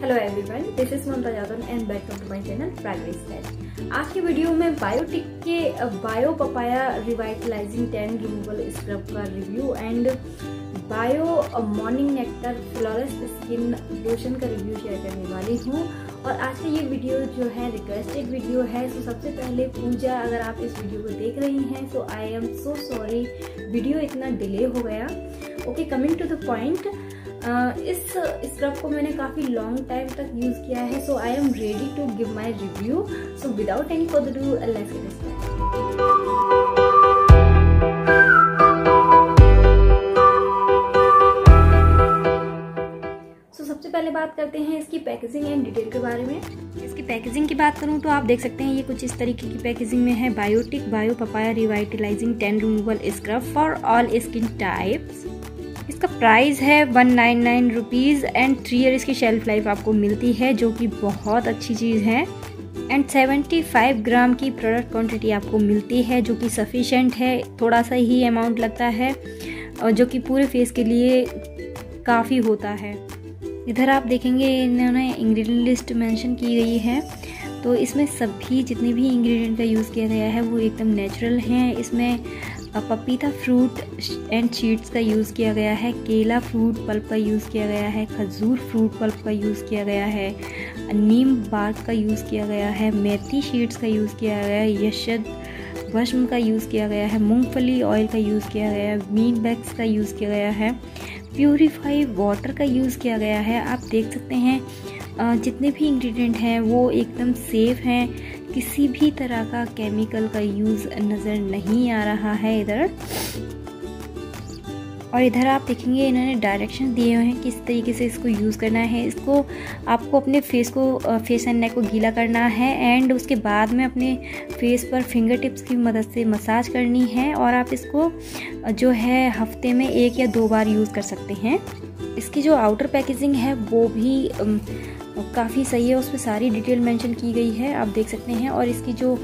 Hello everyone this is Mamta Yadav and welcome to my channel private style आज की video में biotic के bio papaya revitalising tan removal scrub का review and bio morning nectar flawless skin lotion का review share करने वाली हूँ। और आज का ये वीडियो जो है रिक्वेस्टेड वीडियो है तो सबसे पहले पूजा, अगर आप इस वीडियो को देख रही हैं तो I am so sorry video इतना डिले हो गया। Okay coming to the point इस स्क्रब को मैंने काफ़ी लॉन्ग टाइम तक यूज़ किया है so I'm ready to give my review so without any further do start पहले बात करते हैं इसकी पैकेजिंग एंड डिटेल के बारे में। इसकी पैकेजिंग की बात करूँ तो आप देख सकते हैं ये कुछ इस तरीके की पैकेजिंग में है Biotique bio papaya revitalising tan removal scrub for all skin types इसका प्राइस है one nine nine rupees and three year इसकी शेल्फ लाइफ आपको मिलती है, जो कि बहुत अच्छी चीज़ है। एंड 75 ग्राम की प्रोडक्ट क्वांटिटी आपको मिलती है, जो कि सफिशेंट है, थोड़ा सा ही अमाउंट लगता है, और जो कि पूरे फेस के लिए काफ़ी होता है। इधर आप देखेंगे, इन्होंने इंग्रेडिएंट लिस्ट मेंशन की गई है। तो इसमें सभी जितने भी इंग्रेडिएंट का यूज़ किया गया है, वो एकदम नेचुरल हैं। इसमें पपीता फ्रूट एंड सीड्स का यूज़ किया गया है, केला फ्रूट पल्प का यूज़ किया गया है, खजूर फ्रूट पल्प का यूज़ किया गया है, नीम बाग का यूज़ किया गया है, मेथी शीड्स का यूज़ किया गया है, यशद भस्म का यूज़ किया गया है, मूंगफली ऑयल का यूज़ किया गया है मीट बैग्स का यूज़ किया गया है प्योरीफाई वाटर का यूज़ किया गया है। आप देख सकते हैं जितने भी इंग्रेडिएंट हैं, वो एकदम सेफ़ हैं। किसी भी तरह का केमिकल का यूज़ नज़र नहीं आ रहा है इधर। और इधर आप देखेंगे इन्होंने डायरेक्शन दिए हुए हैं किस तरीके से इसको यूज़ करना है। इसको आपको अपने फेस को फेस एंड नेक को गीला करना है एंड उसके बाद में अपने फेस पर फिंगर टिप्स की मदद से मसाज करनी है और आप इसको जो है हफ़्ते में एक या दो बार यूज़ कर सकते हैं। इसकी जो आउटर पैकेजिंग है वो भी काफ़ी सही है उस पर सारी डिटेल मेंशन की गई है, आप देख सकते हैं। और इसकी जो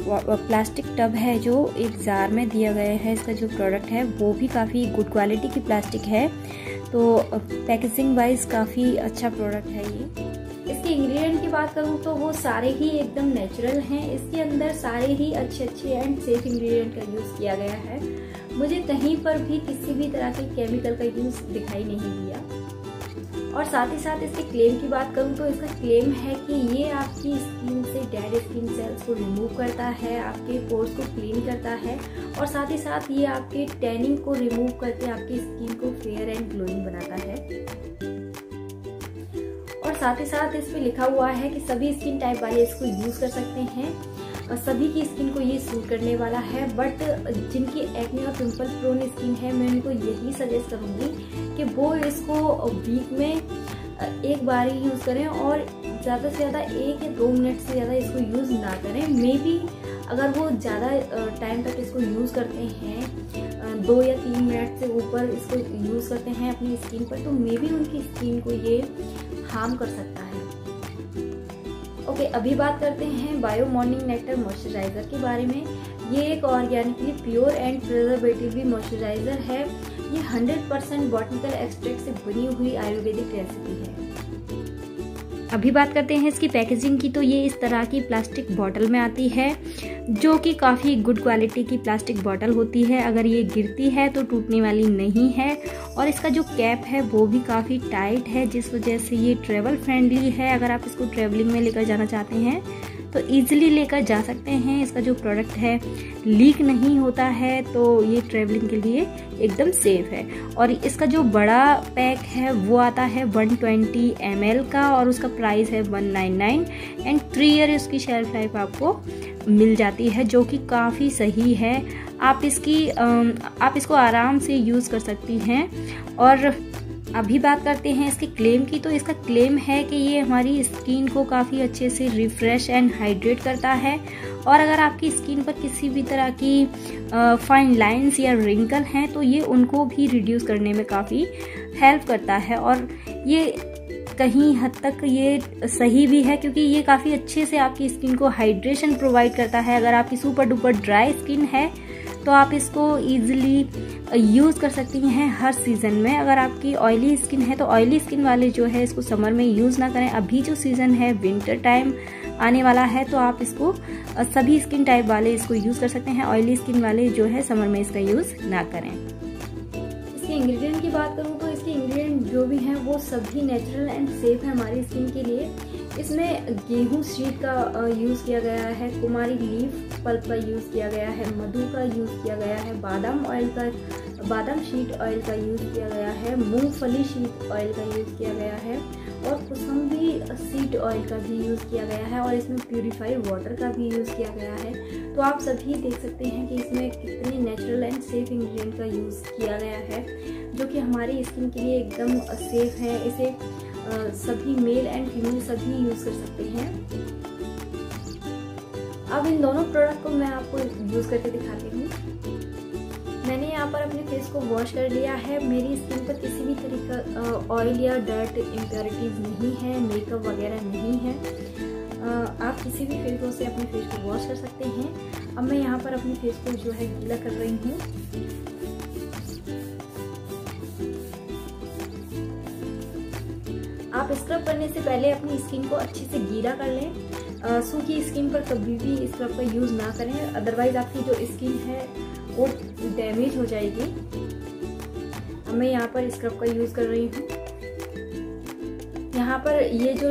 प्लास्टिक टब है, जो एक जार में दिया गया है, इसका जो प्रोडक्ट है, वो भी काफ़ी गुड क्वालिटी की प्लास्टिक है। तो पैकेजिंग वाइज काफ़ी अच्छा प्रोडक्ट है ये। इसके इंग्रेडिएंट की बात करूँ तो वो सारे ही एकदम नेचुरल हैं। इसके अंदर सारे ही अच्छे अच्छे एंड सेफ़ इंग्रेडिएंट का यूज़ किया गया है। मुझे कहीं पर भी किसी भी तरह के केमिकल का यूज़ दिखाई नहीं दिया। और साथ ही साथ इसके क्लेम की बात करूँ तो इसका क्लेम है कि ये आपकी स्किन से डेड स्किन सेल्स को रिमूव करता है, आपके पोर्स को क्लीन करता है और साथ ही साथ ये आपके टैनिंग को रिमूव करके आपकी स्किन को फेयर एंड ग्लोइंग बनाता है। और साथ ही साथ इसमें लिखा हुआ है कि सभी स्किन टाइप वाले इसको यूज़ कर सकते हैं। सभी की स्किन को ये सूट करने वाला है बट जिनकी एक्ने और पिंपल प्रोन स्किन है, मैं उनको यही सजेस्ट करूँगी कि वो इसको वीक में एक बार ही यूज़ करें और ज़्यादा से ज़्यादा एक या दो मिनट से ज़्यादा इसको यूज़ ना करें। मे बी अगर वो ज़्यादा टाइम तक इसको यूज़ करते हैं दो या तीन मिनट से ऊपर इसको यूज़ करते हैं अपनी स्किन पर तो मे बी उनकी स्किन को ये हार्म कर सकता है। ओके, अभी बात करते हैं बायो मॉर्निंग नेक्टर मॉइस्चराइज़र के बारे में। ये एक ऑर्गेनिकली प्योर एंड प्रिजर्वेटिव भी मॉइस्चराइज़र है। ये 100% परसेंट बॉटनिकल एक्सट्रैक्ट से बनी हुई आयुर्वेदिक रेसिपी है। अभी बात करते हैं इसकी पैकेजिंग की तो ये इस तरह की प्लास्टिक बॉटल में आती है, जो कि काफ़ी गुड क्वालिटी की प्लास्टिक बॉटल होती है। अगर ये गिरती है तो टूटने वाली नहीं है। और इसका जो कैप है, वो भी काफ़ी टाइट है, जिस वजह से ये ट्रेवल फ्रेंडली है। अगर आप इसको ट्रेवलिंग में लेकर जाना चाहते हैं तो ईजिली लेकर जा सकते हैं। इसका जो प्रोडक्ट है लीक नहीं होता है तो ये ट्रेवलिंग के लिए एकदम सेफ़ है। और इसका जो बड़ा पैक है, वो आता है 120 ट्वेंटी का और उसका प्राइस है 199 एंड थ्री ईयर इसकी शेल्फ लाइफ आपको मिल जाती है, जो कि काफ़ी सही है। आप इसकी आप इसको आराम से यूज़ कर सकती हैं। और अभी बात करते हैं इसके क्लेम की तो इसका क्लेम है कि ये हमारी स्किन को काफ़ी अच्छे से रिफ्रेश एंड हाइड्रेट करता है। और अगर आपकी स्किन पर किसी भी तरह की फाइन लाइंस या रिंकल हैं तो ये उनको भी रिड्यूस करने में काफ़ी हेल्प करता है। और ये कहीं हद तक ये सही भी है, क्योंकि ये काफ़ी अच्छे से आपकी स्किन को हाइड्रेशन प्रोवाइड करता है। अगर आपकी सुपर डुपर ड्राई स्किन है तो आप इसको ईजिली यूज़ कर सकती हैं हर सीज़न में। अगर आपकी ऑयली स्किन है तो ऑयली स्किन वाले जो है, इसको समर में यूज़ ना करें। अभी जो सीज़न है विंटर टाइम आने वाला है तो आप इसको सभी स्किन टाइप वाले इसको यूज़ कर सकते हैं। ऑयली स्किन वाले जो है समर में इसका यूज़ ना करें। इसके इंग्रेडिएंट की बात करूँ तो इसके इंग्रेडिएंट जो भी हैं, वो सभी नेचुरल एंड सेफ़ है हमारी स्किन के लिए। इसमें गेहूँ सीड का यूज़ किया गया है, कुमारी लीफ पल्प का यूज़ किया गया है, मधु का यूज़ किया गया है, बादाम ऑयल का, बादाम शीट ऑयल का यूज़ किया गया है, मूंगफली शीट ऑयल का यूज़ किया गया है और कुसुम्बी सीड ऑयल का भी यूज़ किया गया है और इसमें प्यूरीफाइड वाटर का भी यूज़ किया गया है। तो आप सभी देख सकते हैं कि इसमें कितने नेचुरल एंड सेफ़ इंग्रेडिएंट का यूज़ किया गया है, जो कि हमारी स्किन के लिए एकदम सेफ़ है। इसे सभी मेल एंड फीमेल सभी यूज़ कर सकते हैं। अब इन दोनों प्रोडक्ट को मैं आपको यूज़ करके दिखाती हूँ। मैंने यहाँ पर अपने फेस को वॉश कर लिया है। मेरी स्किन पर किसी भी तरीका ऑयल या डर्ट इम्प्योरिटीज़ नहीं है मेकअप वगैरह नहीं है। आप किसी भी फेस से अपने फेस को वॉश कर सकते हैं। अब मैं यहाँ पर अपने फेस को जो है गीला कर रही हूँ। आप स्क्रब करने से पहले अपनी स्किन को अच्छे से गीला कर लें। सूखी स्किन पर कभी भी स्क्रब का यूज़ ना करें। अदरवाइज़ आपकी जो स्किन है, वो डैमेज हो जाएगी। मैं यहाँ पर स्क्रब का यूज़ कर रही हूँ। यहाँ पर ये जो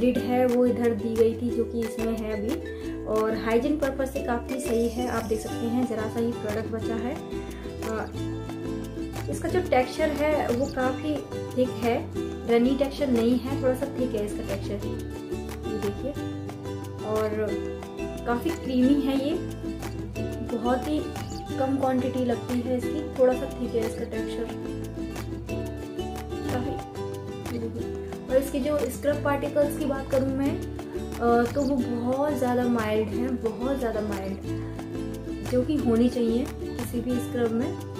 लिड है, वो इधर दी गई थी जो कि इसमें है अभी। और हाइजीन पर्पज से काफ़ी सही है। आप देख सकते हैं, ज़रा सा ही प्रोडक्ट बचा है। इसका जो टेक्सचर है, वो काफ़ी थिक है। रनी टेक्सचर नहीं है, थोड़ा सा थिक है इसका टेक्सचर ये देखिए। और काफ़ी क्रीमी है ये। बहुत ही कम क्वांटिटी लगती है इसकी। थोड़ा सा थिक है इसका टेक्सचर काफ़ी और इसकी जो स्क्रब पार्टिकल्स की बात करूँ मैं तो वो बहुत ज़्यादा माइल्ड हैं, बहुत ज़्यादा माइल्ड जो कि होनी चाहिए किसी भी स्क्रब में।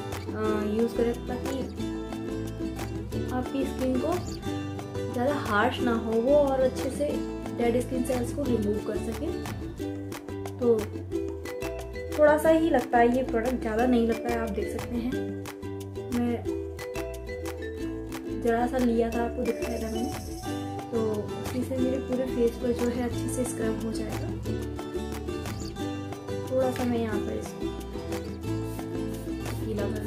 यूज़ करें ताकि आपकी स्किन को ज़्यादा हार्श ना हो वो और अच्छे से डेड स्किन सेल्स को रिमूव कर सके। तो थोड़ा सा ही लगता है ये प्रोडक्ट ज़्यादा नहीं लगता है, आप देख सकते हैं। मैं ज़रा सा लिया था आपको दिखाया था मैंने। तो उसी से मेरे पूरे फेस पर जो है अच्छे से स्क्रब हो जाएगा। थोड़ा सा मैं यहाँ पर इसको गीला कर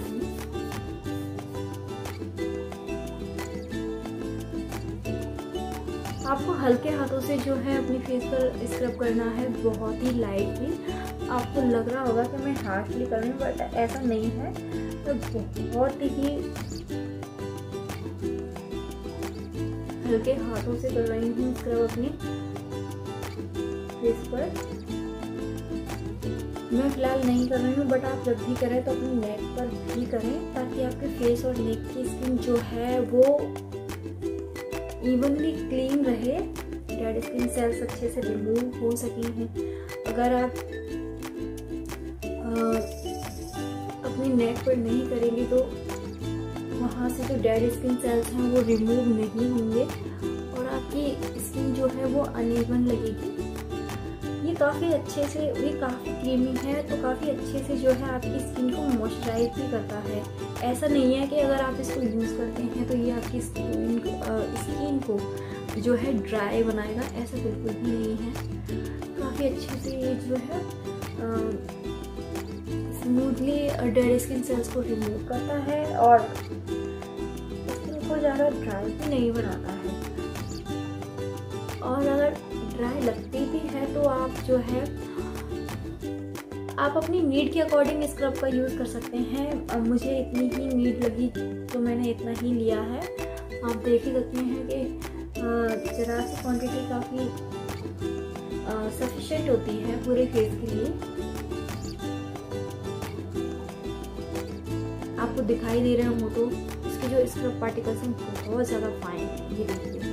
आपको हल्के हाथों से जो है अपनी फेस पर स्क्रब करना है, बहुत ही लाइटली आपको लग रहा होगा कि मैं हार्डली कर रही हूँ बट ऐसा नहीं है। तो बहुत ही हल्के हाथों से कर रही हूँ स्क्रब अपनी फेस पर। मैं फ़िलहाल नहीं कर रही हूँ बट आप जब भी करें तो अपनी नेक पर भी करें, ताकि आपके फेस और नेक की स्किन जो है वो इवनली क्लीन रहे डेड स्किन सेल्स अच्छे से रिमूव हो सके हैं। अगर आप आ, अपनी नेक पर नहीं करेंगे तो वहाँ से जो डेड स्किन सेल्स हैं वो रिमूव नहीं होंगे और आपकी स्किन जो है वो अनइवन लगेगी। ये काफ़ी अच्छे से ये काफ़ी क्रीमी है तो काफ़ी अच्छे से जो है आपकी स्किन को मॉइस्चराइज भी करता है। ऐसा नहीं है कि अगर आप इसको यूज़ करते हैं तो ये आपकी स्किन स्किन को जो है ड्राई बनाएगा, ऐसा बिल्कुल भी नहीं है। काफ़ी अच्छे से ये जो है स्मूथली डेड स्किन सेल्स को रिमूव करता है और स्किन को ज़्यादा ड्राई भी नहीं बनाता है। और अगर ड्राई लगती भी है तो आप जो है आप अपनी नीड के अकॉर्डिंग स्क्रब का यूज़ कर सकते हैं। मुझे इतनी ही नीड लगी तो मैंने इतना ही लिया है। आप देख ही सकते हैं कि ज़रा सी क्वान्टिटी काफ़ी सफिशेंट होती है पूरे फेस के लिए। आपको दिखाई दे रहे हो तो इसके जो स्क्रब पार्टिकल्स हैं, बहुत ज़्यादा फाइन है। ये देखिए।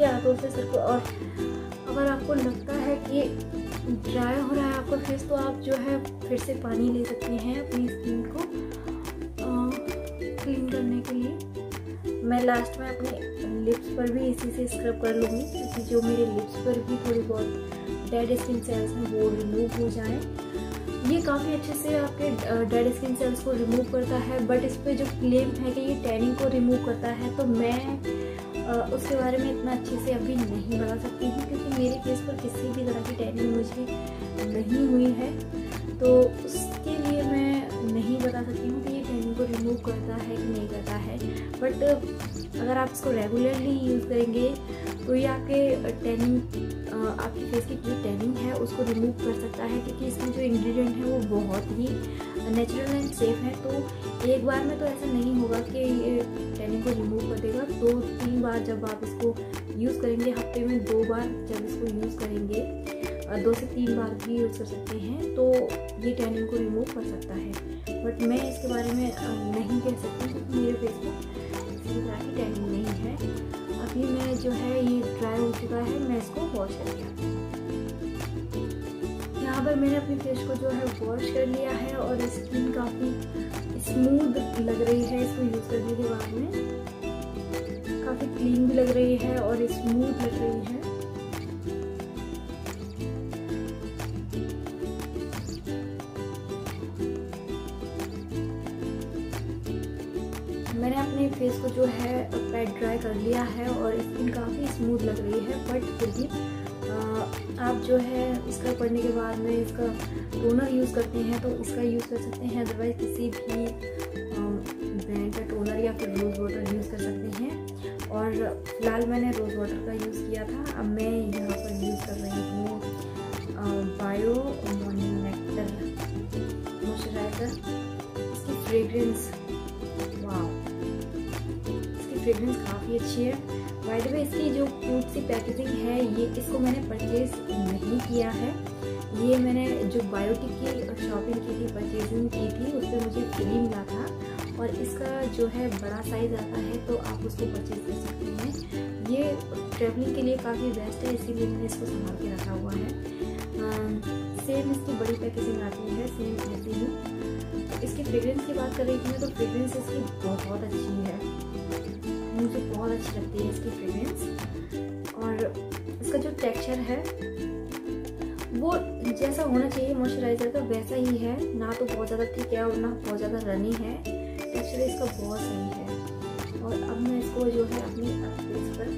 हल्के हाथों से सर को, और अगर आपको लगता है कि ड्राई हो रहा है आपका फेस तो आप जो है फिर से पानी ले सकते हैं अपनी स्किन को क्लीन करने के लिए। मैं लास्ट में अपने लिप्स पर भी इसी से स्क्रब कर लूँगी, क्योंकि जो मेरे लिप्स पर भी थोड़ी बहुत डेड स्किन सेल्स हैं, वो रिमूव हो जाए। ये काफ़ी अच्छे से आपके डेड स्किन सेल्स को रिमूव करता है बट इस पर जो क्लेम है कि ये टैनिंग को रिमूव करता है तो मैं उसके बारे में इतना अच्छे से अभी नहीं बता सकती हूँ, क्योंकि मेरे फेस पर किसी भी तरह की टैनिंग मुझे नहीं हुई है। तो उसके लिए मैं नहीं बता सकती हूँ कि ये टैनिंग को रिमूव करता है कि नहीं करता है। बट अगर आप इसको रेगुलरली यूज़ करेंगे तो ये आपके टैनिंग आपकी फेस की जो टैनिंग है, उसको रिमूव कर सकता है क्योंकि इसमें जो इंग्रेडिएंट है वो बहुत ही नेचुरल एंड सेफ़ है। तो एक बार में तो ऐसा नहीं होगा कि ये टैनिंग को रिमूव कर देगा। दो तीन बार जब आप इसको यूज़ करेंगे, हफ़्ते में दो बार जब इसको यूज़ करेंगे दो से तीन बार भी यूज़ कर सकते हैं तो ये टैनिंग को रिमूव कर सकता है। बट मैं इसके बारे में नहीं कह सकती क्योंकि मेरे फेस पर तरह की टैनिंग नहीं है। अभी मैं जो है चुका है, मैं इसको वॉश कर लिया यहाँ पर मैंने अपने फेस को जो है वॉश कर लिया है और स्किन काफ़ी स्मूथ लग रही है इसको यूज़ करने के बाद में। काफ़ी क्लीन भी लग रही है और स्मूथ लग रही है। पैड ड्राई कर लिया है और स्किन काफ़ी स्मूथ लग रही है बट फिर भी आप जो है इसका पढ़ने के बाद में इसका टोनर यूज़ करते हैं तो इसका यूज़ कर सकते हैं अदरवाइज़ किसी भी ब्रांड का टोनर या फिर रोज़ वाटर यूज़ कर सकते हैं। और फ़िलहाल मैंने रोज़ वाटर का यूज़ किया था, अब मैं यहाँ पर यूज़ कर रही हूँ बायो मॉर्निंग नेक्टर मॉइस्चराइज़र इसकी फ्रेग्रेंस फ्रेग्रेंस काफ़ी अच्छी है। बाय द वे इसकी जो क्यूट सी पैकेजिंग है, ये इसको मैंने परचेज नहीं किया है। ये मैंने जो बायोटिक की शॉपिंग की थी परचेजिंग की थी, उस पर मुझे फ्री मिला था। और इसका जो है बड़ा साइज़ आता है तो आप उसको परचेज कर सकते हैं। ये ट्रैवलिंग के लिए काफ़ी बेस्ट है, इसीलिए मैंने इसको संभाल के रखा हुआ है। सेम इसकी बड़ी पैकेजिंग आती है सेम ऐसे ही। इसकी फ्रेग्रेंस की बात कर रही थी मैं तो फ्रेग्रेंस इसकी बहुत अच्छी है। अच्छी लगती है इसकी फ्रेग्रेंस और इसका जो टेक्सचर है, वो जैसा होना चाहिए मॉइस्चराइज़र का, वैसा ही है। ना तो बहुत ज़्यादा थिक है और ना बहुत ज़्यादा रनी है। टेक्सचर इसका बहुत सही है। और अब मैं इसको जो है अपनी फेस पर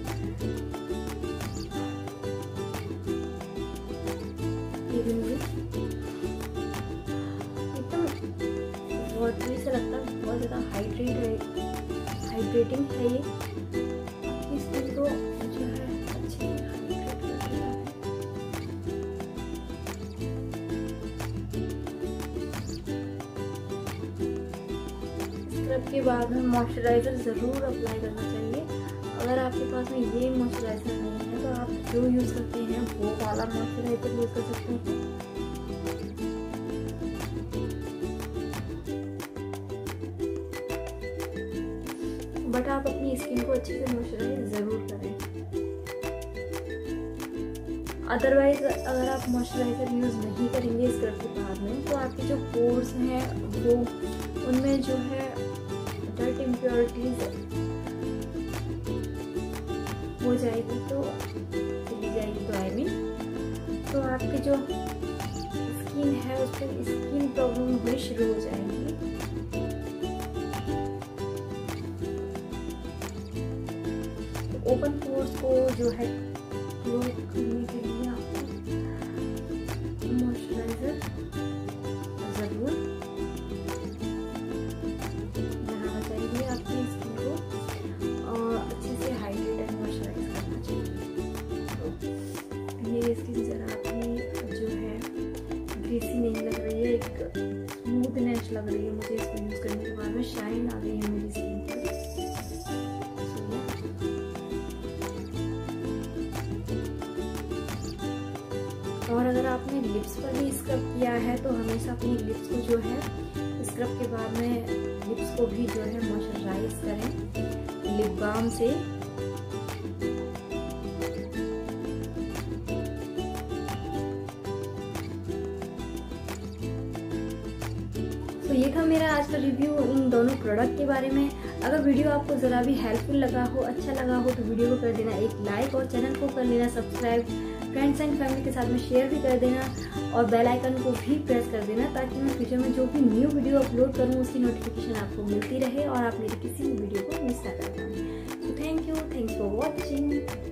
एकदम वाटरी से लगता है। बहुत ज़्यादा हाइड्रेट है हाइड्रेटिंग है ये। बाद में मॉइस्चराइज़र ज़रूर अप्लाई करना चाहिए। अगर आपके पास में ये मॉइस्चराइज़र नहीं है तो आप जो यूज़ करते हैं, वो वाला मॉइस्चराइज़र यूज़ कर सकते हैं। बट आप अपनी स्किन को अच्छे से मॉइस्चराइज ज़रूर करें। अदरवाइज़ अगर आप मॉइस्चराइज़र यूज़ नहीं करेंगे इस स्क्रब के बाद में तो आपके जो पोर्स हैं, वो, उनमें जो है इम्प्योरिटीज हो जाएगी तो चली जाएगी तो आई मीन तो आपकी जो स्किन है उस पर स्किन प्रॉब्लम होनी शुरू हो जाएगी। ओपन पोर्स को जो है क्लोज करने के लिए स्मूथनेस लग रही है, मुझे इसको यूज़ करने के बाद में शाइन आ गई है मेरी स्किन पर। और अगर आपने लिप्स पर भी स्क्रब किया है तो हमेशा अपनी लिप्स को जो है स्क्रब के बाद में लिप्स को भी जो है मॉइस्चराइज करें। लिप बाम से तो ये था मेरा आज का रिव्यू इन दोनों प्रोडक्ट के बारे में। अगर वीडियो आपको ज़रा भी हेल्पफुल लगा हो अच्छा लगा हो तो वीडियो को कर देना एक लाइक और चैनल को कर लेना सब्सक्राइब फ्रेंड्स एंड फैमिली के साथ में शेयर भी कर देना और बेल आइकन को भी प्रेस कर देना ताकि मैं फ्यूचर में जो भी न्यू वीडियो अपलोड करूँ, उसकी नोटिफिकेशन आपको मिलती रहे और आप मेरी किसी भी वीडियो को मिस ना कर पाएँ। Thank you thanks for watching